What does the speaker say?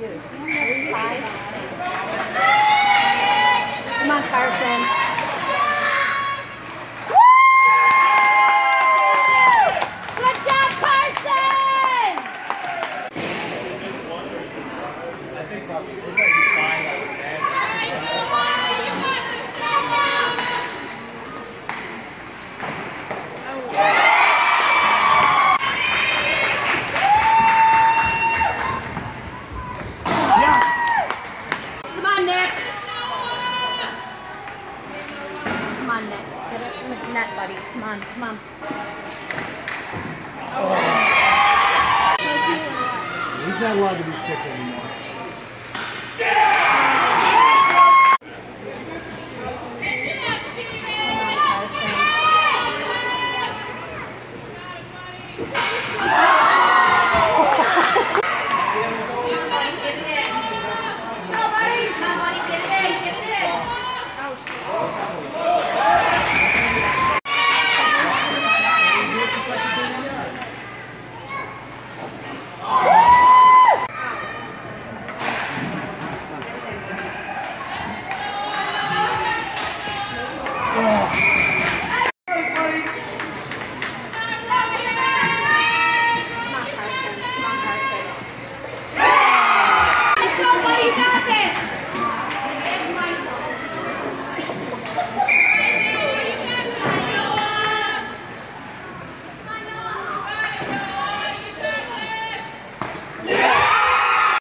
Come on, Carson. on, Nick. Get it, not buddy. Come on, come on. Oh. He's not allowed to be sick anymore. Yeah!